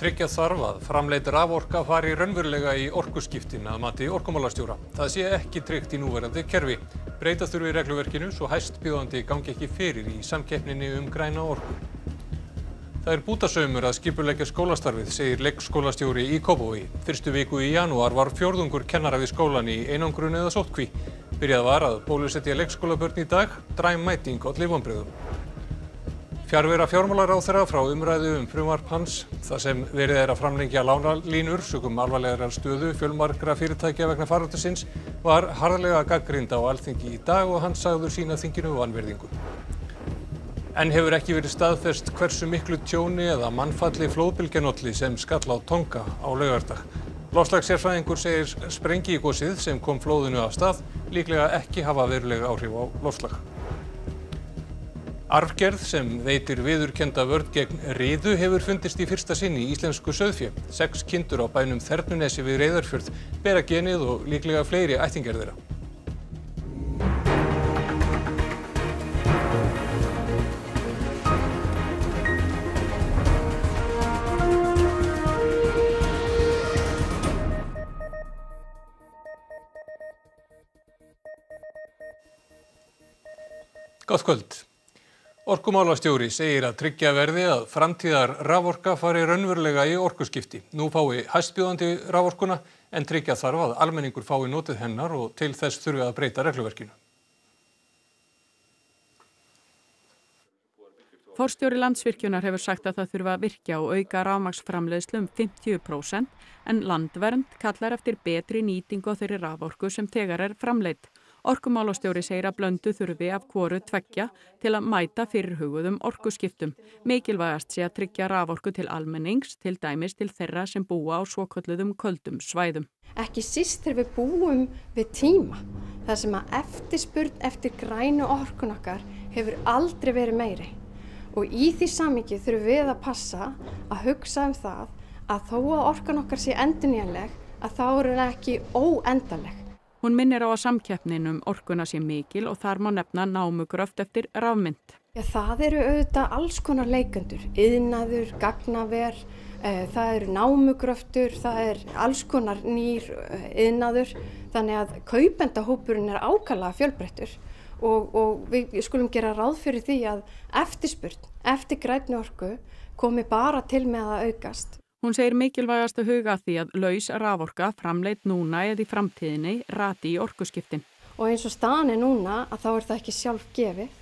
Tryggja þarf að framleitt raforka fari raunverulega í orkuskiptin að mati orkumálastjóra. Það sé ekki tryggt í núverandi kerfi. Breyta þurfi regluverkinu svo hæstbjóðandi gangi ekki fyrir í samkeppninni um græna orku. Það er bútasaumur að skipuleggja skólastarfið, segir leikskólastjóri í Kópavogi. Fyrstu viku í janúar var fjórðungur kennara við skólan í einangrun eða sótkví. Byrjað var að bólusetja leikskólabörn í dag, dræm mæting og lifambriðum. Fjárvera fjármálaráþera frá umræðu um frumvarp hans, það sem verið er að framlengja lánalínur, sögum alvarlegar stöðu fjölmarkra fyrirtækja vegna faraldusins, var harðlega gaggrind á alþingi í dag og hann sagður sína þinginu vanverðingu. En hefur ekki verið staðfest hversu miklu tjóni eða mannfalli flóðbylgjanolli sem skall á Tonga á laugardag. Lofslagssérfræðingur segir sprengi í gósið sem kom flóðinu af stað líklega ekki hafa verulega áhrif á lofslag. Arfgerð sem veitir viðurkenda vörn gegn riðu hefur fundist í fyrsta sinn í íslensku sauðfé. Sex kindur á bænum Þernunesi við Reyðarfjörð bera genið og líklega fleiri ættingjar þeirra. Gott kvöld. Orkumálastjóri segir að tryggja verði að framtíðar raforka fari raunverulega í orkuskipti. Nú fái hæstbjóðandi raforkuna en tryggja þarf að almenningur fái notið hennar og til þess þurfi að breyta regluverkinu. Forstjóri landsvirkjunar hefur sagt að það þurfa að virkja og auka rafmagsframleiðslu um 50% en landvernd kallar eftir betri nýtingu á þeirri raforku sem tegar er framleitt. Orkumálastjóri segir að blöndu þurfi af hvoru tveggja til að mæta fyrirhugðum orkuskiptum. Mikilvægast sé að tryggja raforku til almennings, til dæmis til þeirra sem búa á svokölluðum köldum svæðum. Ekki síst þegar við búum við tíma. Það sem að eftirspurn eftir grænu orkun okkar hefur aldrei verið meiri. Og í því samingi þurfum við að passa að hugsa um það að þó að orkan okkar sé endurnýjanleg að þá eru það ekki óendanleg. Hún minnir á að samkeppnin um orkuna sé mikil og þar má nefna námugröft eftir rafmynd. Já, það eru auðvitað alls konar leikendur, yðnaður, gagnaver, e, það eru námugröftur, það er alls konar nýr yðnaður, þannig að kaupendahópurinn er ákala fjölbreyttur og, og við skulum gera ráð fyrir því að eftirspurn, eftir grætni orku komi bara til með að aukast. Hún segir mikilvægast að huga því að laus raforka framleitt núna eða í framtíðinni rati í orkuskiptin. Og eins og staðan er núna að þá er það ekki sjálf gefið.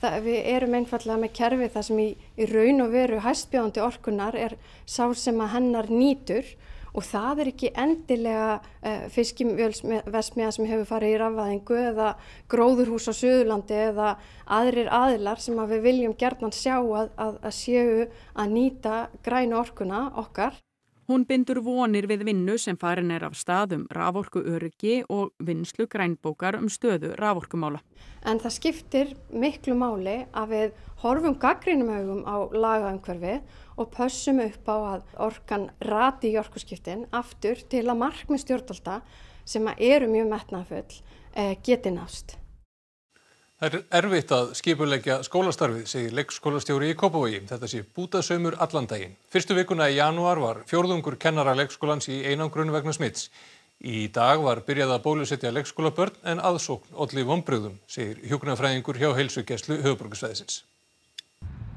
Það, við erum einfallega með kerfi þar sem í, í raun og veru hæstbjóðandi orkunar er sá sem að hennar nýtur og það er ekki endilega uh, fiskimjölsversmiða sem hefur farið í rafvæðingu eða gróðurhús á Suðurlandi eða aðrir aðilar sem að við viljum gerðan sjá að, að, að séu að nýta græna orkuna okkar. Hún bindur vonir við vinnu sem farin er af staðum raforku öryggi og vinslu grænbókar um stöðu raforkumála. En það skiptir miklu máli að við horfum gaggrínum augum á lagaumhverfi og pössum upp á að orkan rati í orkuskiptin aftur til að markmið stjórnvalda sem eru mjög metnafull eh, geti nást. Það er erfitt að skipuleggja skólastarfið, segir leikskólastjóri í Kópavogi. Þetta sé bútasaumur allan daginn. Fyrstu vikuna í janúar var fjórðungur kennara leikskólans í einangrun vegna smitts. Í dag var byrjað að bólusetja leikskólabörn en aðsókn olli vonbröðum, segir hjókunarfræðingur hjá heilsugjæslu höfuborgarsvæðisins.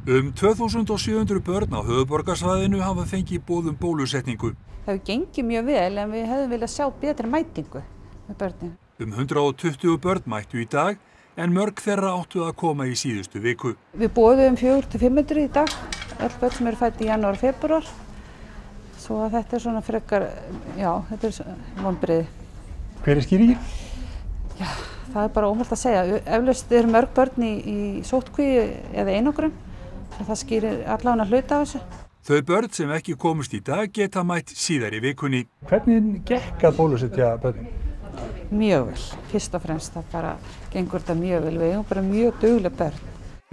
Um 2700 börn á höfuborgarsvæðinu hafa fengið bóðum bólusetningu. Það hefur gengið mjög vel en við hefðum viljað sjá betri mætingu með börnin. Um 120 börn mættu í dag en mörg þeirra áttu að koma í síðustu viku. Við bóðum 400-500 í dag, öll börn sem eru fætt í janúar og februar, svo að þetta er svona frekar, já, þetta er vonbreiði. Hver er skýringin? Já, það er bara ómöld að segja. Eflaust eru mörg börn í, í sótkví eða einogrum, það skýrir allavega hluta af þessu. Þau börn sem ekki komust í dag geta mætt síðar í vikunni. Hvernig gekk að bólusetja börnin? Mjög vel, fyrst og fremst það bara gengur þetta mjög vel, við erum bara mjög duglega börn.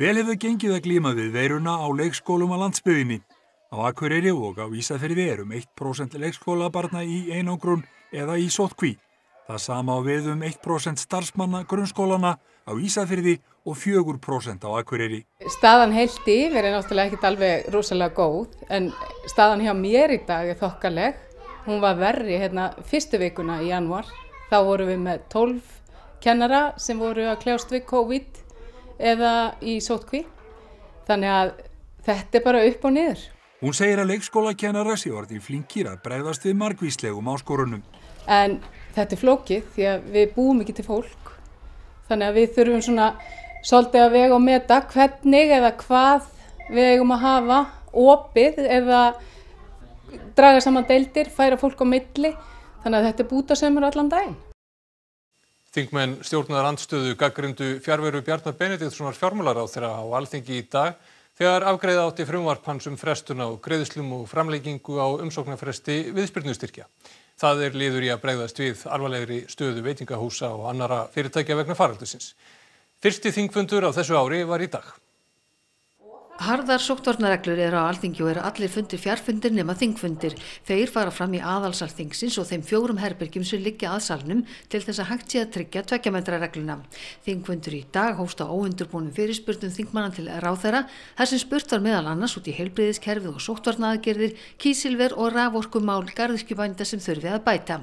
Vel hefur gengið að glíma við veiruna á leikskólum á landsbyðinni. Á Akureyri og á Ísafjörði erum 1% leikskólabarna í einangrun eða í sótkví. Það sama á við um 1% starfsmanna grunnskólana á Ísafyrði og 4% á Akureyri. Staðan heilt yfir er náttúrulega ekkit alveg rosalega góð en staðan hjá mér í dag er þokkaleg. Hún var verri hérna fyrstu vikuna í januar. Þá vorum við með 12 kennara sem voru að kljást við COVID eða í sótkví. Þannig að þetta er bara upp og niður. Hún segir að leikskólakennara sé orðin flinkir að bregðast við margvíslegum áskorunum. En þetta er flókið því að við búum ekki til fólk. Þannig að við þurfum svona svolítið að vega og meta hvernig eða hvað við eigum að hafa opið eða draga saman deildir, færa fólk á milli. Þannig að þetta er bútasemur allan daginn. Þingmenn stjórnar andstöðu gaggrindu fjárveru Bjarnar Benediktssonar fjármálar á þeirra á alþingi í dag þegar afgreiða átti frumvarp hans um frestun á greiðslum og framleggingu á umsóknarfresti viðspyrnustyrkja. Það er liður í að bregðast við alvarlegri stöðu veitingahúsa og annara fyrirtækja vegna faraldusins. Fyrsti þingfundur á þessu ári var í dag. Harðar sóttvarnareglur eru á alþingi og eru allir fundir fjárfundir nema þingfundir. Þeir fara fram í aðalsal þingsins og þeim fjórum herbergjum sem liggja að salnum til þess að hægt sé að tryggja tvekkjametra regluna. Þingfundur í dag hósta óundurbúnum fyrirspurnum þingmannan til ráþæra þar sem spurt var meðal annars út í heilbriðiskerfið og sóttvarnaaðgerðir, kísilver og raforkumál garðiskjubænda sem þurfi að bæta.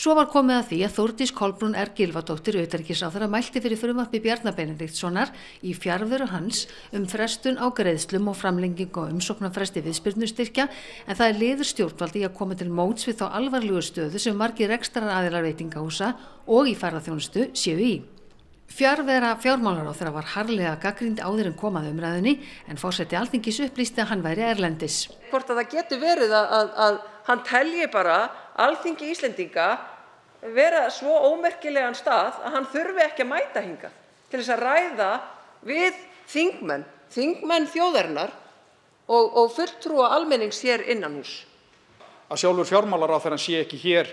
Svo var komið að því að Þórdís Kolbrún R. Gilvadóttir auðarkisáþara mælti fyrir um greiðslum og framlengingu og umsóknarfresti viðspyrnustyrkja en það er liður stjórnvaldi að koma til móts við þá alvarlegu stöðu sem margir ekstrar aðilar veitingahúsa og í færðarþjónustu séu í. Fjárvera fjármálar á þeirra var harlega gaggrind áður en komað umræðinni en fórseti alþingis upplýsti að hann væri erlendis. Hvort að það getur verið að, að, að hann telji bara alþingi Íslendinga vera svo ómerkilegan stað að hann þurfi ekki að mæta hinga til þess að ræða við þingmenn þingmenn þjóðarinnar og, og fulltrúa almennings hér innan hús. Að sjálfur fjármálaráþæran sé ekki hér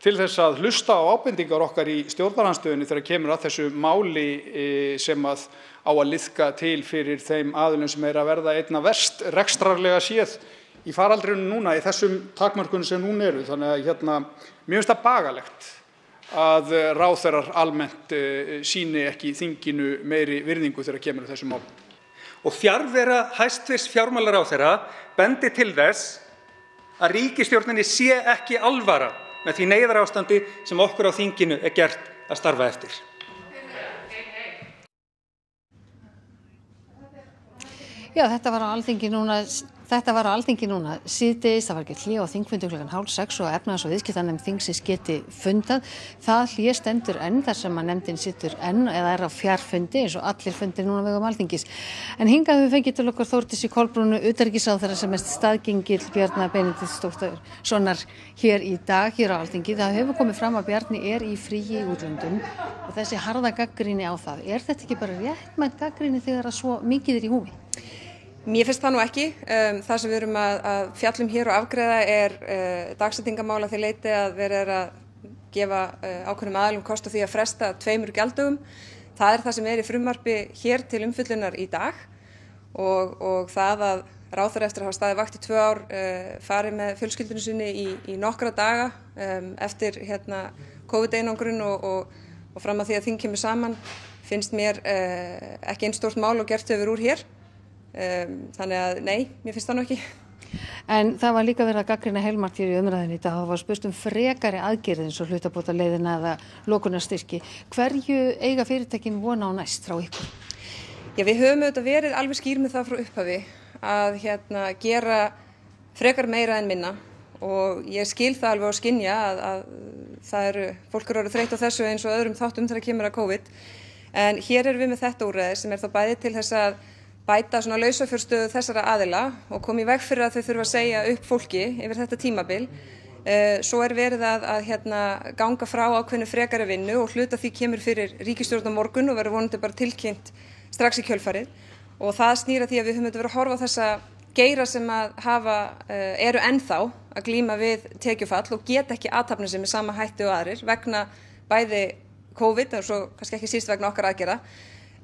til þess að hlusta á ábendingar okkar í stjórnarhanstöðunni þegar kemur að þessu máli e, sem að á að liðka til fyrir þeim aðlunum sem er að verða einna verst rekstrarlega séð í faraldrinu núna í þessum takmörkunum sem núna eru. Þannig að hérna, mér finnst það bagalegt að ráþærar almennt e, síni ekki þinginu meiri virðingu þegar kemur að þessum málum og fjarvera hæstvirts fjármálaráðherra bendi til þess að ríkisstjórninni sé ekki alvara með því neyðarástandi sem okkur á þinginu er gert að starfa eftir. Já, þetta var á alþingi núna Þetta var á alþingi núna síðdeis, það var ekki hlið á þingfundu klukkan hálf sex og efnaðs og viðskiptanum þingsins geti fundað. Það hlið stendur enn þar sem að nefndin sittur enn eða er á fjárfundi eins og allir fundir núna vegum alþingis. En hingað við fengið til okkur Þórtis í Kolbrúnu, utarkisáð þeirra sem er staðgengil Bjarnar Benediktsdóttur sonar hér í dag, hér á alþingi. Það hefur komið fram að Bjarni er í fríi útlöndum og þessi harða gaggrinni á það. Er þetta ekki bara réttmænt gaggrinni þegar að svo mikið er í húfi? Mér finnst það nú ekki. Um, það sem við erum að, að fjallum hér og afgreða er uh, dagsettingamála því leiti að við erum að gefa uh, ákveðnum aðlum kost á því að fresta tveimur gjaldugum. Það er það sem er í frumarfi hér til umfyllunar í dag og, og það að ráþur eftir að hafa staði vakt í tvö ár uh, farið með fjölskyldunum sinni í, í nokkra daga um, eftir hérna, COVID-einangrun og, og, og fram að því að þing kemur saman finnst mér ekki einn stórt mál og gert hefur úr hér. Um, þannig að nei, mér finnst það nú ekki. En það var líka verið að gaggrina heilmart hér í umræðinni í dag. Það var spurt um frekari aðgerðin svo hlutabóta leiðina eða lokunarstyrki. Hverju eiga fyrirtekin vona á næst frá ykkur? Já, við höfum auðvitað verið alveg skýr með það frá upphafi að hérna, gera frekar meira en minna og ég skil það alveg á skinja að, að það eru, fólk eru þreytt á þessu eins og öðrum þáttum þegar kemur að COVID. En hér erum við með þetta úrreði sem er þá bæði til þess að bæta svona lausafjörstöðu þessara aðila og koma í veg fyrir að þau þurfa að segja upp fólki yfir þetta tímabil. Svo er verið að, að hérna, ganga frá ákveðinu frekari vinnu og hluta því kemur fyrir ríkistjórn á morgun og verður vonandi bara tilkynnt strax í kjölfarið og það snýra því að við höfum verið að horfa þessa geira sem að hafa, eru ennþá að glýma við tekjufall og geta ekki aðtapna sem er sama hætti og aðrir vegna bæði COVID og svo kannski ekki síst vegna okkar aðgera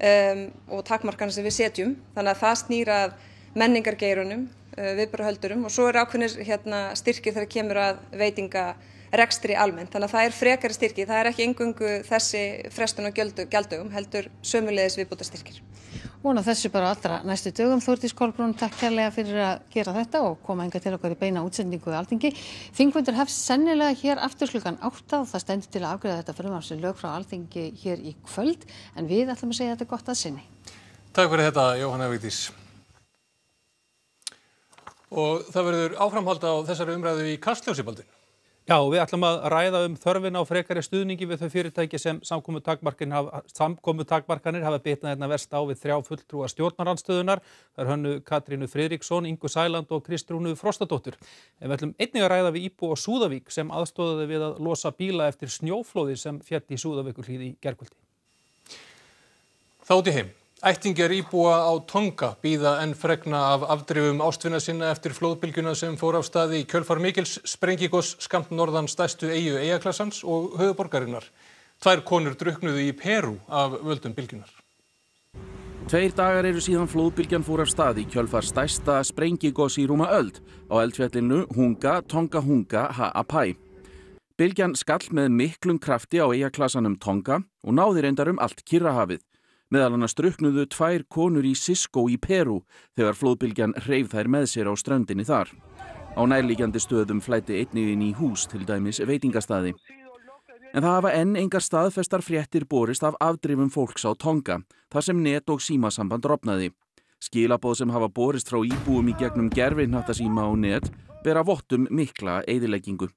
um, og takmarkana sem við setjum. Þannig að það snýra menningargeirunum, uh, viðbröðhöldurum og svo er ákveðnir hérna, styrkir þegar kemur að veitinga rekstri almennt. Þannig að það er frekari styrki, það er ekki engungu þessi frestun og gjaldögum, heldur sömulegis viðbúta styrkir. Vona þessu bara allra næstu dögum. Þórtís Kolbrún, takk kærlega fyrir að gera þetta og koma enga til okkar í beina útsendingu í Alþingi. Þingfundur hefst sennilega hér aftur klukkan 8 og það stendur til að afgreða þetta frumvarsi lög frá Alþingi hér í kvöld en við ætlum að segja þetta gott að sinni. Takk fyrir þetta, Jóhanna Vigdís. Og það verður áframhald á þessari umræðu í Kastljósibaldin. Já, við ætlum að ræða um þörfina á frekari stuðningi við þau fyrirtæki sem samkomu takmarkanir hafa bitnað hérna verst á við þrjá fulltrúa stjórnarandstöðunar. Það er hannu Katrínu Fridriksson, Ingu Sæland og Kristrúnu Frostadóttur. En við ætlum einnig að ræða við Íbú og Súðavík sem aðstóðaði við að losa bíla eftir snjóflóði sem fjett í Súðavíkurhlíði í gerkvöldi. Þátti heim. Ættingjar íbúa á Tonga býða enn fregna af afdrifum ástvinna sinna eftir flóðbylgjuna sem fór á staði í kjölfar Mikils Sprengigos skamt norðan stæstu eigu eigaklassans og höfuborgarinnar. Tvær konur druknuðu í Peru af völdum bylgjunar. Tveir dagar eru síðan flóðbylgjan fór af staði í kjölfar stæsta Sprengigos í rúma öld á eldfjallinu Hunga Tonga Hunga Ha'apai. Bylgjan skall með miklum krafti á eigaklassanum Tonga og náði reyndar um allt Kirrahafið. Meðal hann að struknuðu tvær konur í Sisko í Peru þegar flóðbylgjan hreyf þær með sér á ströndinni þar. Á nærlíkjandi stöðum flæti einnig inn í hús til dæmis veitingastadi. En það hafa enn engar staðfestar fréttir borist af afdrifum fólks á Tonga, þar sem net og símasamband rofnaði. Skilabóð sem hafa borist frá íbúum í gegnum gerfinhattasíma og net bera vottum mikla eðileggingu.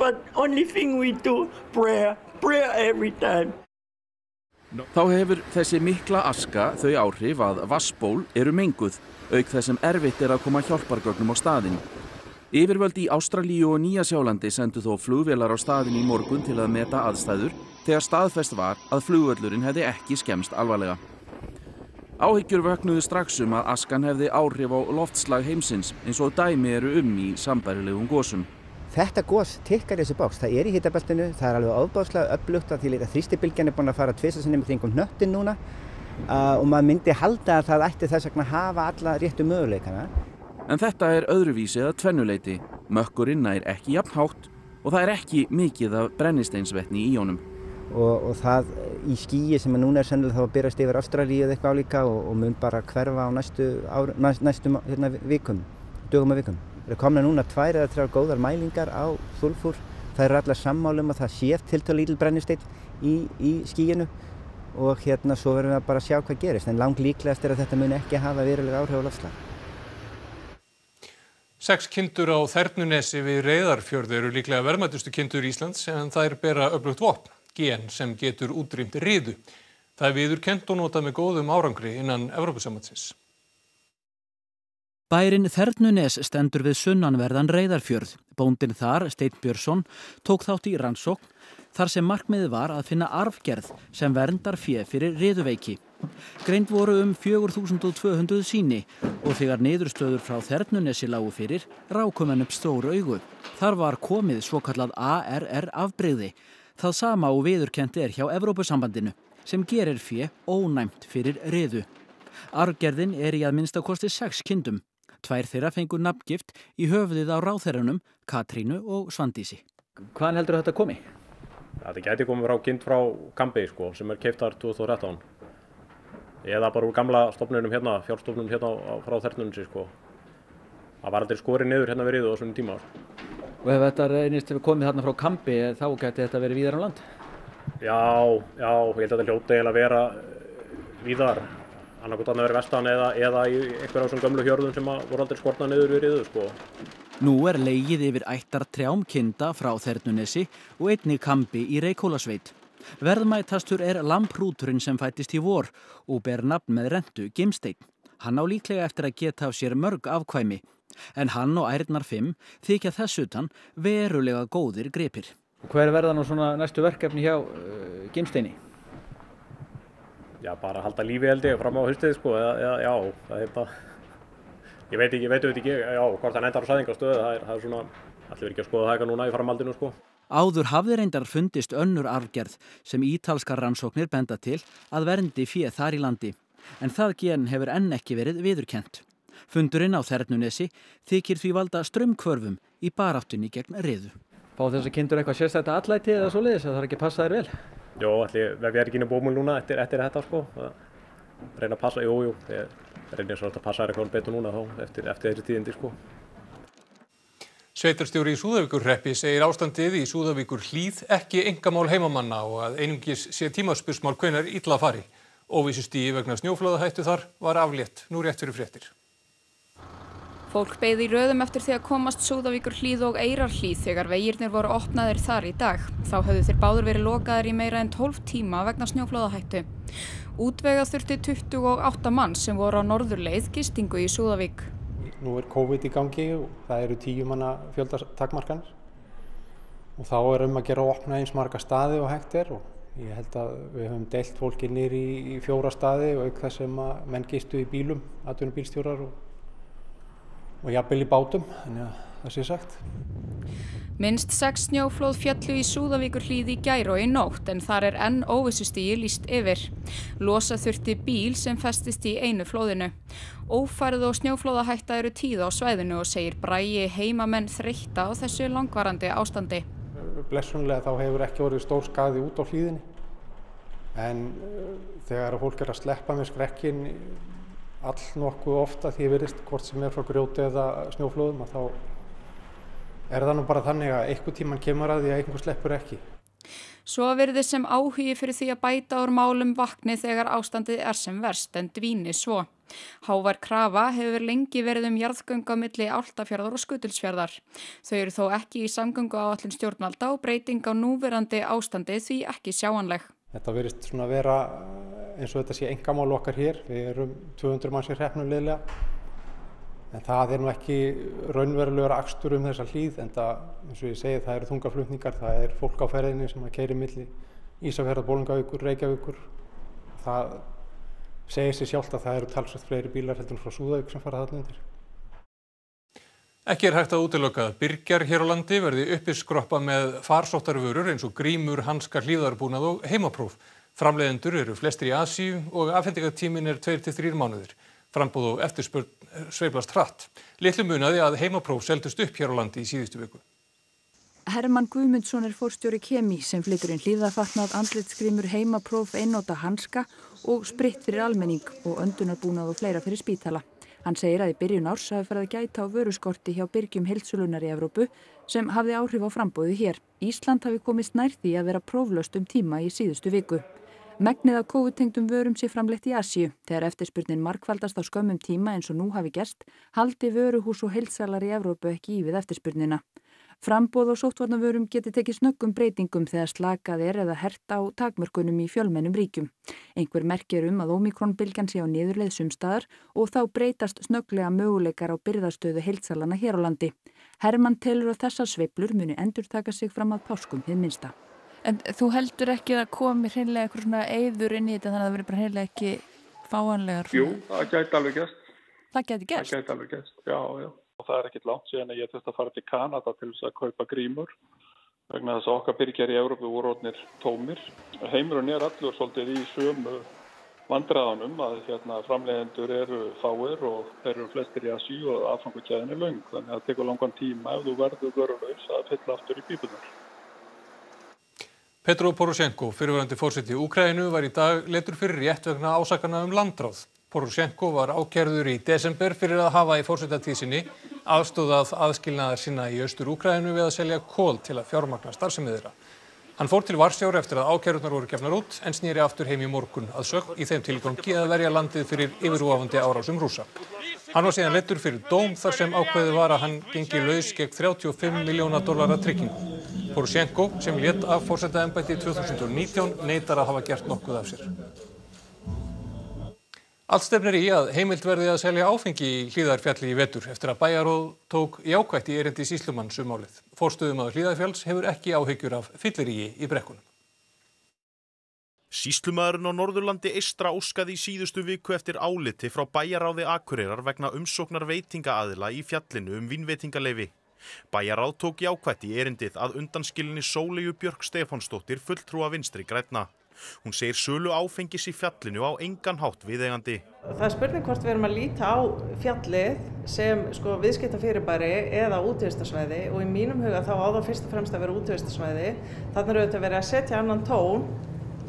But only thing we do, prayer, prayer every time. Þá hefur þessi mikla aska þau áhrif að vassból eru menguð, auk þess sem erfitt er að koma hjálpargögnum á staðin. Yfirvöld í Ástralíu og Nýja Sjálandi sendu þó flugvélar á staðin í morgun til að meta aðstæður þegar staðfest var að flugvöllurinn hefði ekki skemst alvarlega. Áhyggjur vöknuðu strax um að askan hefði áhrif á loftslag heimsins eins og dæmi eru um í sambærilegum gósum. Þetta gós tikkar í þessu bóks. Það er í hittabeltinu, það er alveg ábáðslega upplugt að því að þrýstibilgjan er búin að fara tvisasinni með kringum hnöttin núna uh, og maður myndi halda að það ætti þess að hafa alla réttu möguleikana. En þetta er öðruvísi að tvennuleiti. Mökkurinn er ekki jafn hátt og það er ekki mikið af brennisteinsvetni í honum. Og, og það í skýi sem núna er sennilega þá að byrjast yfir Ástralíu eða eitthvað álíka og, og mun bara hverfa á næstu, ár, næst, næstu hérna, vikum, dögum og vikum. Það er komna núna tvær eða þrjár góðar mælingar á sulfur. Það eru allar sammálum að það séf tiltal lítil brennisteinn í, í skíinu og hérna svo verðum við að bara sjá hvað gerist. En langt líklegast er að þetta mun ekki hafa verulega áhrif á lofslag. Sex kindur á Þernunesi við Reyðarfjörði eru líklega verðmættustu kindur Íslands en þær bera öflugt vopn, gen sem getur útrýmt riðu. Það er viður kent og notað með góðum árangri innan Evrópusamhansins. Bærin Þernunes stendur við sunnanverðan Reyðarfjörð. Bóndin þar, Steinn Björnsson, tók þátt í rannsókn þar sem markmiðið var að finna arfgerð sem verndar fjö fyrir riðuveiki. Greind voru um 4200 síni og þegar niðurstöður frá Þernunesi lágu fyrir rákum henn upp stóru augu. Þar var komið svo kallað ARR afbreyði. Það sama og viðurkendi er hjá Evrópusambandinu sem gerir fjö ónæmt fyrir riðu. Arfgerðin er í að minnstakosti sex kindum. Tvær þeirra fengur nafngift í höfuðið á ráþerranum Katrínu og Svandísi. Hvaðan heldur þetta komi? Þetta gæti komið frá kind frá Kambi sko, sem er keiftar 2013 eða bara úr gamla stofnunum hérna, fjárstofnunum hérna frá þernunum sko. Það var aldrei skorið niður hérna verið á svona tíma. Og ef þetta reynist komið þarna frá Kambi þá gæti þetta verið víðar á land? Já, já, ég held að þetta hljóti eiginlega að vera víðar annarkot að það veri vestan eða, eða í einhverjum svona gömlu hjörðum sem voru aldrei skortnað niður við riðu sko. Nú er leigið yfir ættar trjám kinda frá Þernunesi og einnig kambi í Reykjólasveit. Verðmætastur er lamprúturinn sem fættist í vor og ber nafn með rentu Gimstein. Hann á líklega eftir að geta af sér mörg afkvæmi, en hann og ærnar 5 þykja þessutan verulega góðir grepir. Hver verða nú svona næstu verkefni hjá uh, Gimsteini? Já, bara halda lífi held ég fram á haustið sko, eða, eða já, það er bara, ég veit ekki, ég veit ekki, já, hvort það endar á sæðingastöðu, það er, það er svona, allir verið ekki að skoða það eitthvað núna í framhaldinu sko. Áður hafði reyndar fundist önnur arfgerð sem ítalskar rannsóknir benda til að verndi fíð þar í landi, en það gen hefur enn ekki verið viðurkent. Fundurinn á Þernunesi þykir því valda strömmkvörfum í baráttunni gegn riðu. Fá þessar kindur eitthvað sérstætt allæti eða svoleiðis að það er ekki að passa þær vel? Jó, allir, við erum ekki inn í bómul núna eftir, eftir þetta sko. Það reyna að passa, jú, jú, ég reynir svo að passa þær eitthvað betur núna þá eftir, eftir þessi tíðindi sko. Sveitarstjóri í Súðavíkurhreppi segir ástandið í Súðavíkur hlýð ekki engamál heimamanna og að einungis sé tímaspursmál hvenar illa fari. Óvísu stíi vegna snjóflóðahættu þar var aflétt, nú rétt fyrir fréttir. Fólk beigði í röðum eftir því að komast Súðavíkur hlýð og Eyrar hlýð þegar vegirnir voru opnaðir þar í dag. Þá höfðu þeir báður verið lokaðir í meira en 12 tíma vegna snjóflóðahættu. Útvega þurfti 28 mann sem voru á norðurleið gistingu í Súðavík. Nú er COVID í gangi og það eru tíu manna fjöldartakmarkanir og þá er um að gera að opna eins marga staði og hægt er og ég held að við höfum deilt fólki nýri í fjóra staði og auk þess að menn gistu í bílum, atvinnum bílstjórar og, og jafnvel í bátum, þannig að það sé sagt. Minnst sex snjóflóð fjallu í Súðavíkur hlýði í gær og í nótt en þar er enn óvissustígi líst yfir. Losa þurfti bíl sem festist í einu flóðinu. Ófærið og snjóflóðahætta eru tíð á svæðinu og segir bræi heimamenn þreytta á þessu langvarandi ástandi. Blessunlega þá hefur ekki orðið stór skaði út á hlýðinni en uh, þegar fólk er að sleppa með skrekkin all nokkuð ofta því að verist hvort sem er frá grjóti eða snjóflóðum að þá er það nú bara þannig að einhver tíman kemur að því að einhver sleppur ekki. Svo verði sem áhugi fyrir því að bæta úr málum vakni þegar ástandið er sem verst en dvíni svo. Hávar Krafa hefur lengi verið um jarðgöngu á milli Áltafjörðar og Skutulsfjörðar. Þau eru þó ekki í samgöngu á allin stjórnvalda og breyting á núverandi ástandi því ekki sjáanleg. Þetta verist svona að vera eins og þetta sé engamál okkar hér. Við erum 200 manns í hreppnuleglega En það er nú ekki raunverulegur akstur um þessa hlýð en það, eins og ég segi, það eru þungaflutningar, það er fólk á ferðinni sem að keiri milli Ísafjörðar, Bólungavíkur, Reykjavíkur. Það segir sér sjálft að það eru talsvægt fleiri bílar heldur frá Súðavík sem fara þarna undir. Ekki er hægt að útiloka að byrgjar hér á landi verði uppiskroppa með farsóttarvörur eins og grímur, hanska, hlýðarbúnað og heimapróf. Framleiðendur eru flestir í Asíu og afhendingatímin er 2-3 mánuðir. Frambúð og eftirspurn sveiflast hratt. Litlu munaði að heimapróf seldust upp hér á landi í síðustu viku. Herman Guðmundsson er fórstjóri Kemi sem flytur inn hlýðafatnað, andlitskrimur, heimapróf, einnóta hanska og spritt fyrir almenning og öndunarbúnað og fleira fyrir spítala. Hann segir að í byrjun árs hafi farið að gæta á vöruskorti hjá byrgjum heilsulunar í Evrópu sem hafði áhrif á frambóðu hér. Ísland hafi komist nær því að vera próflöst um tíma í síðustu viku. Megnið af COVID-tengdum vörum sé framleitt í Asíu. Þegar eftirspurnin markfaldast á skömmum tíma eins og nú hafi gerst, haldi vöruhús og heilsalar í Evrópu ekki í við eftirspurnina. Frambóð og sóttvarnavörum geti tekið snöggum breytingum þegar slakað er eða hert á takmörkunum í fjölmennum ríkjum. Einhver merkir um að omikronbylgjan sé á niðurleið sumstaðar og þá breytast snögglega möguleikar á byrðastöðu heilsalana hér á landi. Herman telur að þessar sveiblur muni endur taka sig fram að páskum hið minsta. En þú heldur ekki að komi hreinlega eitthvað svona eyður inn í þetta þannig að það verður bara hreinlega ekki fáanlegar? Jú, það gæti alveg gæst. Það gæti gæst? Það gæti alveg gæst, já, já. Það er ekkit langt síðan að ég þurfti að fara til Kanada til þess að kaupa grímur vegna þess að okkar byrjar í Európu orðnir tómir. Heimurinn er allur svolítið í sömu vandraðanum að hérna, framleiðendur eru fáir og eru flestir í Asíu og aðfangukæðin er laung. Þannig að það tekur langan tíma ef þú verður vörulaus að fylla aftur í bíbunar. Petro Poroshenko, fyrirverandi fórseti í Úkrænu, var í dag letur fyrir rétt vegna ásakana um landráð. Poroshenko var ákjærður í desember fyrir að hafa í fórsetatísinni aðstóðað aðskilnaðar sinna í austur Úkrænu við að selja kól til að fjármagna starfsemiðra. Hann fór til Varsjári eftir að ákjærunar voru gefnar út en snýri aftur heim í morgun að sög í þeim tilgangi að verja landið fyrir yfirúafandi árásum rúsa. Hann var síðan letur fyrir dóm þar sem ákveði var að hann gengi laus gegn 35 miljóna dólara tryggingu. Poroshenko sem létt af fórsetaembætti 2019 neytar að hafa gert nokkuð af sér. Allt stefnir í að heimilt verði að selja áfengi í hlýðarfjalli í vetur eftir að bæjaróð tók jákvætt í erindi síslumann sumálið. Fórstuðum að hlýðarfjalls hefur ekki áhyggjur af fylliríi í brekkunum. Síslumæðurinn á Norðurlandi eistra óskaði í síðustu viku eftir áliti frá bæjaráði Akureyrar vegna umsóknar veitingaaðila í fjallinu um vínveitingaleifi. Bæjaráð tók jákvætt í erindið að undanskilinni Sóleju Björk Stefánsdóttir fulltrúa vinstri grætna. Hún segir sölu áfengis í fjallinu á engan hátt viðeigandi. Það er spurning hvort við erum að líta á fjallið sem sko, viðskiptafyrirbæri eða útvistarsvæði og í mínum huga þá á það fyrst og fremst að vera útvistarsvæði. Þannig er auðvitað verið að setja annan tón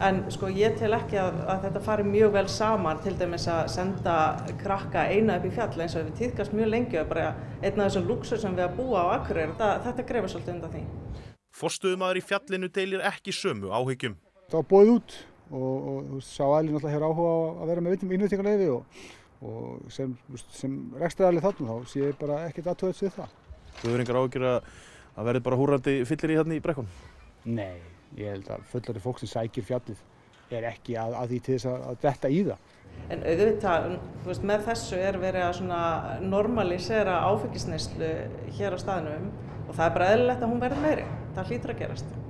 en sko, ég tel ekki að, að þetta fari mjög vel saman til dæmis að senda krakka eina upp í fjall eins og við týðkast mjög lengi og bara einn af þessum luxur sem við að búa á Akureyri. Þetta, þetta grefur svolítið undan því. Forstuðumadur í fjallinu deilir ekki sömu áhyggjum. Það var bóðið út og, og, sá aðlinn alltaf hefur áhuga að vera með innveitingarleifi og, og sem, sem rekstraðalið þarna þá sé ég bara ekkert aðtöðast við það. Þú hefur engar áhyggjur að, að verði bara húrandi fyllir í þarna í brekkunum? Nei, ég held að fullari fólk sem sækir fjallið er ekki að, að því til þess að, að detta í það. En auðvitað, veist, með þessu er verið að normalisera áfengisneislu hér á staðinum og það er bara eðlilegt að hún verði meiri. Það hlýtur að gerast.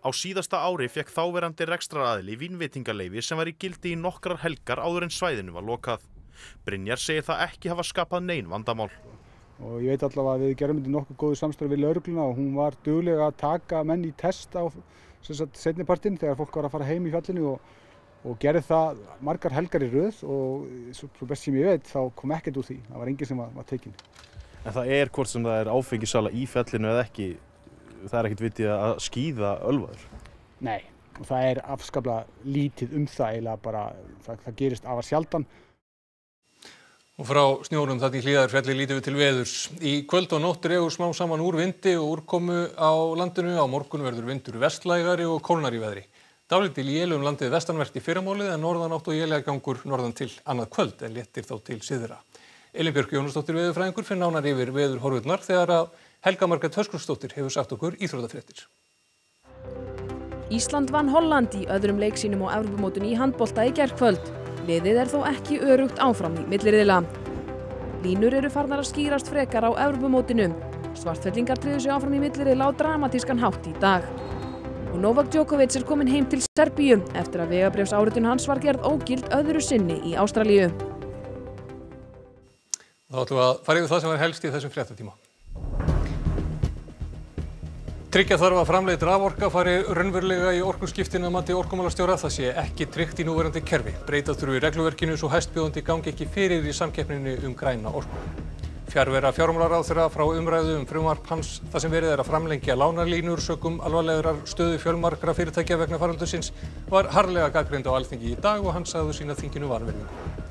Á síðasta ári fekk þáverandi rekstraraðili vínveitingaleifi sem var í gildi í nokkrar helgar áður en svæðinu var lokað. Brynjar segir það ekki hafa skapað neyn vandamál. Og ég veit allavega að við gerum þetta nokkuð góðu samstarfi við laurugluna og hún var duglega að taka menn í test á setnipartinn þegar fólk var að fara heim í fjallinu og, og gerði það margar helgar í röð og svo best sem ég veit þá kom ekkert úr því. Það var enginn sem var, var tekinn. En það er hvort sem það er áfengisala í fjallinu eða ekki, það er ekkert vitið að skýða ölvaður? Nei, og það er afskaplega lítið um það eiginlega bara, það, það gerist afar sjaldan. Og frá snjórum þetta í hlýðarfjalli lítum við til veðurs. Í kvöld og nótt reyður smá saman úr vindi og úrkomu á landinu. Á morgun verður vindur vestlægari og kólnar í veðri. Dálítil jél um landið vestanvert í fyrramálið en norðanátt og jélægangur norðan til annað kvöld en léttir þá til síðra. Elin Björk Jónasdóttir veðurfræðingur fyrir nánar yfir veður horfurnar þegar að Helga Margrét Höskursdóttir hefur sagt okkur íþrótafréttir. Ísland vann Holland í öðrum leiksínum á Evropamótun í handbolta í gerðkvöld. Liðið er þó ekki örugt áfram í milliriðla. Línur eru farnar að skýrast frekar á Evropamótinu. Svartfellingar triður sig áfram í milliriðla á dramatískan hátt í dag. Og Novak Djokovic er komin heim til Serbíu eftir að vegabrefs áritun hans var gerð ógild öðru sinni í Ástralíu. Þá ætlum við að fara yfir það sem var helst í þessum fréttatíma. Tryggja þarf að framleitt raforka fari raunverulega í orkuskiptin að mati orkumálastjóra. Það sé ekki tryggt í núverandi kerfi. Breyta þurfi regluverkinu svo hæstbjóðandi gangi ekki fyrir í samkeppninu um græna orku. Fjárvera fjármálaráðherra frá umræðu um frumvarp hans það sem verið er að framlengja lánarlínur sökum alvarlegar stöðu fjölmarkra fyrirtækja vegna faraldusins var harlega gaggrind á alþingi í dag og hann sagði sína þinginu varverðingu.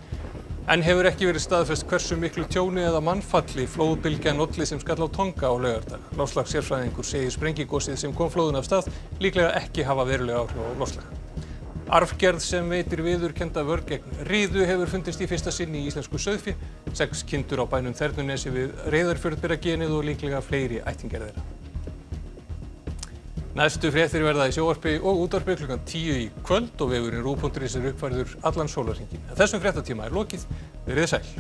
En hefur ekki verið staðfest hversu miklu tjóni eða mannfalli flóðbylgjan olli sem skall á Tonga á laugardag. Lofslagssérfræðingur segir sprengigosið sem kom flóðun af stað líklega ekki hafa verulega áhrif á lofslag. Arfgerð sem veitir viðurkenda vörn gegn riðu hefur fundist í fyrsta sinni í íslensku söðfi. Sex kindur á bænum Þernunesi við reyðarfjörð byrja genið og líklega fleiri ættingerðir. Næstu fréttir verða í sjóarpi og útvarpi klukkan 10 í kvöld og vefurinn rú.is er uppfærður allan sólarhingin. Þessum fréttatíma er lokið. Verið sæl.